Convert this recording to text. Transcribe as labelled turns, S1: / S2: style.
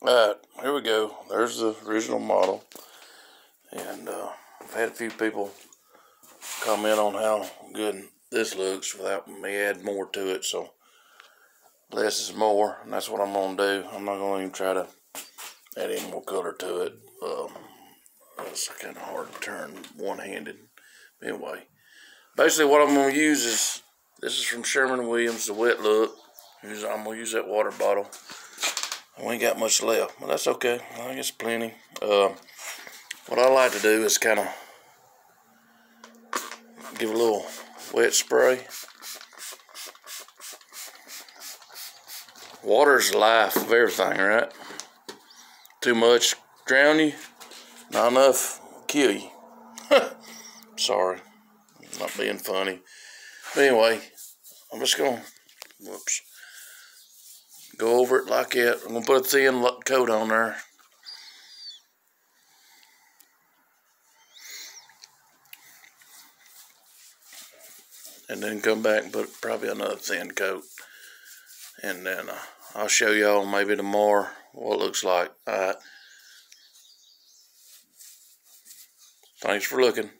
S1: Alright, here we go. There's the original model. And uh, I've had a few people comment on how good this looks without me adding more to it. So less is more, and that's what I'm gonna do. I'm not gonna even try to add any more color to it. Um, it's kind of hard to turn one-handed. Anyway, basically what I'm gonna use is this is from Sherman Williams, the wet look. I'm gonna use that water bottle. We ain't got much left, but that's okay. I it's plenty. Uh, what I like to do is kind of give a little wet spray. Water's life of everything, right? Too much drown you, not enough kill you. Sorry, not being funny. But anyway, I'm just gonna, whoops, go over it like it. I'm gonna put a thin coat on there. And then come back and put probably another thin coat. And then uh, I'll show y'all maybe tomorrow what it looks like. All right. Thanks for looking.